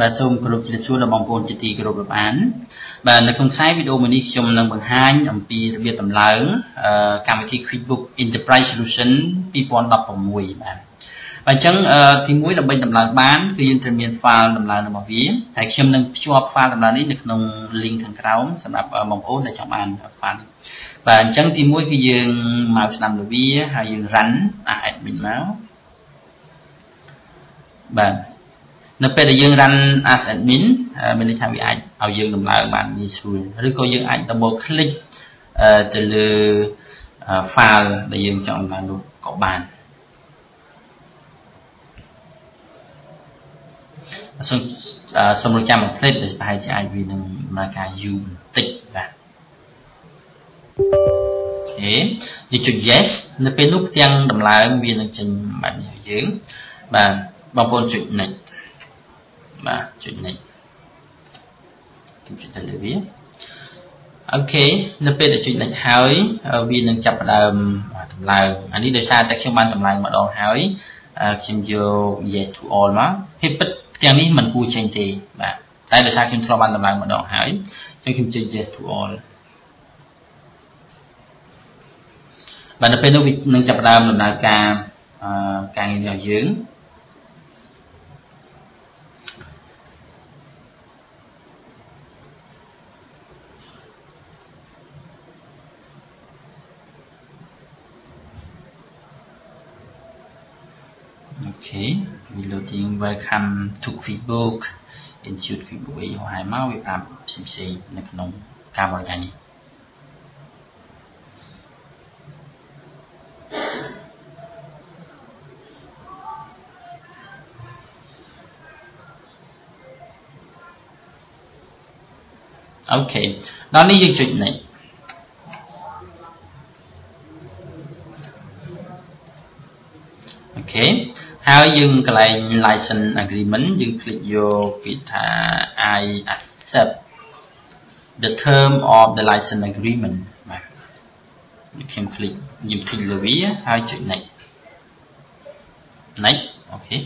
បាទសូមគោរពជម្រាបសួរដល់បងប្អូនជាទីគោរពរាប់អានបាទនៅក្នុងខ្សែវីដេអូមួយនេះខ្ញុំនឹងបង្ហាញអំពីរបៀបតម្លើងកម្មវិធី QuickBook Enterprise Solution 2016បាទបាទអញ្ចឹងទី1ដើម្បីតម្លើងបានគឺយើងត្រូវមាន file តម្លើងរបស់វាហើយខ្ញុំនឹងភ្ជាប់ file តម្លើងនេះនៅក្នុង link ខាងក្រោមសម្រាប់បងប្អូនដែលចង់បាន file បាទអញ្ចឹងទី1គឺយើងមកស្ដាំលើវាហើយយើង run admin មកបាទ នៅពេលដែលយើង run as admin មានន័យថាវាអាចឲ្យយើងដំឡើងបានងាយស្រួលឬក៏យើងអាច double click ទៅលើ file ដែលយើងចង់ដំឡើងនោះក៏បានសូមសូមរកចាំមួយផ្លេតដែលប្រហែលជាអាចវានឹងដំណើរការយូរបន្តិចបាទអូខេយើងចុច yes នៅពេលនោះផ្ទាំងដំឡើងវានឹងចេញបែបនេះឲ្យយើងបាទបងប្អូនចុច next បាទចុច next ខ្ញុំចុចទៅលើវាអូខេនៅពេលដែលចុច next ហើយវានឹងចាប់ផ្ដើមតម្លើងអានេះដោយសារតែខ្ញុំបានតម្លើងម្ដងហើយខ្ញុំយក yes to all មកភាពពិតទាំងនេះមិនគួរចេញទេបាទតែដោយសារខ្ញុំធ្លាប់បានតម្លើងម្ដងហើយអញ្ចឹងខ្ញុំចុច yes to all បាទនៅពេលនោះវានឹងចាប់ផ្ដើមដំណើរការការងាររបស់យើង អូខេ reloading welcome to Facebook institute Facebook អីហើយមកវាប្រាប់ផ្សេងផ្សេងនៅក្នុងការបរិយានេះអូខេដល់នេះយើងចុច next អូខេ ហើយយើងកន្លែង license agreement យើងคลิกយកពាក្យថា I accept the term of the license agreement បាទខ្ញុំคลิกខ្ញុំធីកលើវាហើយចុច next next អូខេ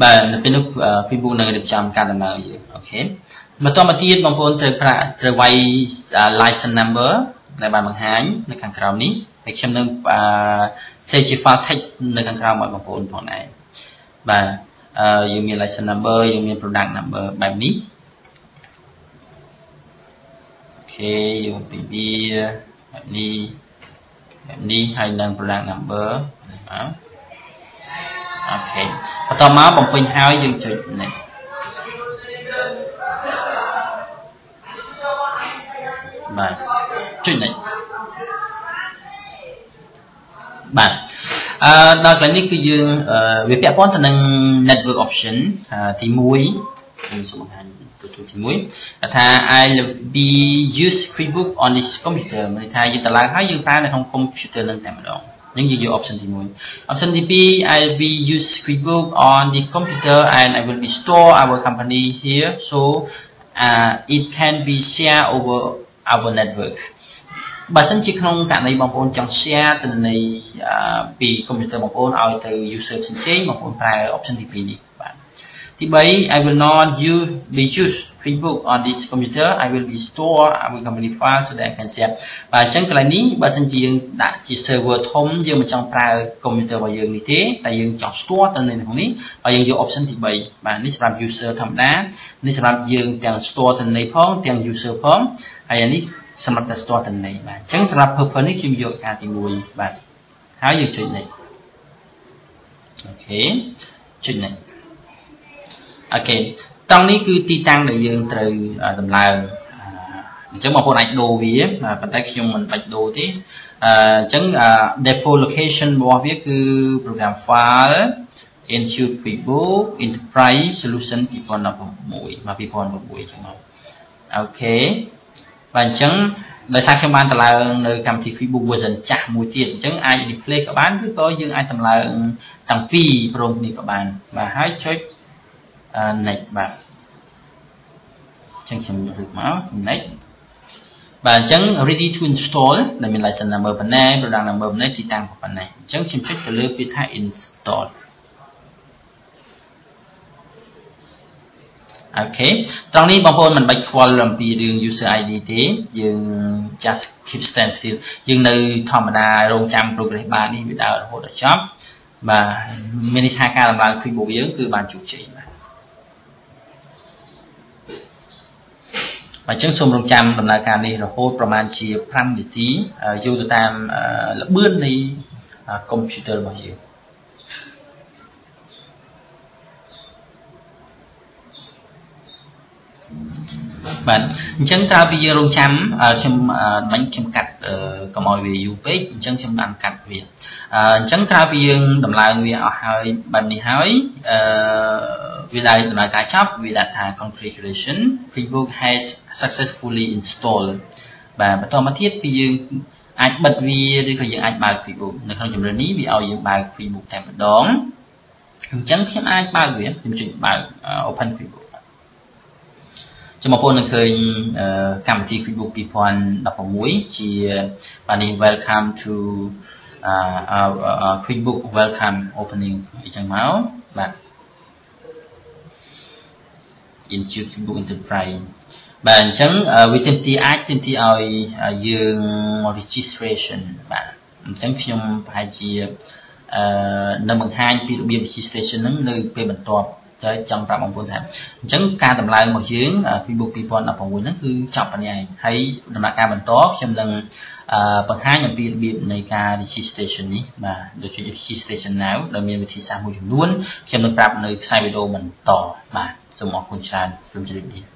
បាទនៅពេលនោះ Facebook នឹងរៀបចំការដំណើរយើងអូខេបន្តមកទៀតបងប្អូនត្រូវប្រាក់ត្រូវវាយ license number ដែលបានបង្ហាញនៅខាងក្រោមនេះ ហើយខ្ញុំនឹង save ជា file text នៅខាងក្រោមឲ្យបងប្អូនផងដែរបាទយើងមាន license number យើងមាន product number បែបនេះអូខេយើងពីវាបែបនេះបែបនេះហើយនឹង product number មកអូខេបន្តមកបំពេញហើយយើងចុច next បាទចុច next បាទអឺដល់កន្លែងនេះគឺយើងវាពាក់ព័ន្ធទៅនឹង network option ទី1ខ្ញុំសូមបង្ហាញទទួលទី1ថា I be use QuickBook on this computer មានន័យថាយើងតម្លើងហើយយើងប្រើនៅក្នុង computer នឹងតែម្ដងនឹងយើងយក option ទី1 option ទី2 I be use QuickBook on the computer and I will be store our company here so uh, it can be share over our network បើសិនជាក្នុងករណីបងប្អូនចង់ share ទិន្នន័យពី computer បងប្អូនឲ្យទៅ user ផ្សេងៗបងប្អូនប្រើ option ទី2នេះបាទទី3 I will not use be use Facebook on this computer I will be store our company file so that I can share បាទអញ្ចឹងកន្លែងនេះបើសិនជាយើងដាក់ជា server ធំយើងមិនចង់ប្រើ computer របស់យើងនេះទេតែយើងចង់ store ទៅនៅក្នុងនេះហើយយើងយក option ទី3បាទនេះសម្រាប់ user ធម្មតានេះសម្រាប់យើងទាំង store ទៅនៃផងទាំង user ផង ហើយអានេះសម្រាប់តែ store តំណែងបាទអញ្ចឹងសម្រាប់ purpose នេះខ្ញុំយកការទី1បាទហើយយើងចុច next អូខេចុច next អូខេតង់នេះគឺទីតាំងដែលយើងត្រូវដំឡើងអញ្ចឹងបងប្អូនអាចដូរវាប៉ុន្តែខ្ញុំមិនបាច់ដូរទេអញ្ចឹង default location របស់វាគឺ program file Institute QuickBook Enterprise Solution 2016មក2016ចឹងមកអូខេ បាទអញ្ចឹងដោយសារខ្ញុំបានតម្លើងនៅកម្មវិធី Facebook version ចាស់មួយទៀតអញ្ចឹងអាច replay ក៏បានឬក៏យើងអាចតម្លើងទាំងពីរព្រមគ្នាក៏បានបាទហើយចុច next បាទអញ្ចឹងខ្ញុំរឹកមក next បាទអញ្ចឹង ready to install ដែលមាន license number ប៉ុណ្ណេះ product number ប៉ុណ្ណេះទីតាំងប៉ុណ្ណេះអញ្ចឹងខ្ញុំចុចទៅលើពាក្យថា install អូខេត្រង់នេះបងប្អូនមិនបាច់ខ្វល់អំពីរឿង user ID ទេយើង just keep stand still យើងនៅធម្មតារងចាំ progress បាននេះវាដើររហូតដល់ចប់បាទមានន័យថាការដំឡើង QuickBook យើងគឺបានជោគជ័យបាទបាទអញ្ចឹងសូមរងចាំដំណើរការនេះរហូតប្រហែលជា5នាទីយោងទៅតាមល្បឿននៃកុំព្យូទ័ររបស់យើង បាទអញ្ចឹងក្រៅពីយើងរងចាំខ្ញុំមិញខ្ញុំកាត់កុំឲ្យវាយូរពេកអញ្ចឹងខ្ញុំបានកាត់វាអញ្ចឹងក្រៅពីយើងដំឡើងវាអស់ហើយបែបនេះហើយអឺវាដែលដំណើរការចប់វាដាក់ថា configuration Facebook has successfully installed បាទបន្តមកទៀតគឺយើងអាចបិទវាឬក៏យើងអាចបើក Facebook នៅក្នុងជំរឿននេះវាឲ្យយើងបើក Facebook តែម្ដងអញ្ចឹងខ្ញុំអាចបើកវាខ្ញុំចុចបើក open Facebook ចំពោះនឹងឃើញកម្មវិធី QuickBook 2016ជាបាទនេះ welcome to uh, QuickBook welcome opening អញ្ចឹងមកបាទ into QuickBook Enterprise បាទអញ្ចឹងវាទាមទារអាចទាមទារឲ្យយើង registration បាទអញ្ចឹងខ្ញុំប្រហែលជាអឺនៅបង្ហាញពីរបៀប registration ហ្នឹងនៅពេលបន្ទាប់ តែចង់ប្រាប់បងប្អូនថាអញ្ចឹងការតម្លើងរបស់យើង Facebook 2016ហ្នឹងគឺចប់ប៉ុណ្ណេះឯងហើយដំណាក់កាលបន្តខ្ញុំនឹងបង្ហាញអំពីរបៀបនៃការ registration នេះបាទដូចជា registration now ដែលមានវិធីសាស្ត្រមួយចំនួនខ្ញុំនឹងប្រាប់នៅខ្សែវីដេអូបន្តបាទសូមអរគុណច្រើនសូមជម្រាបលា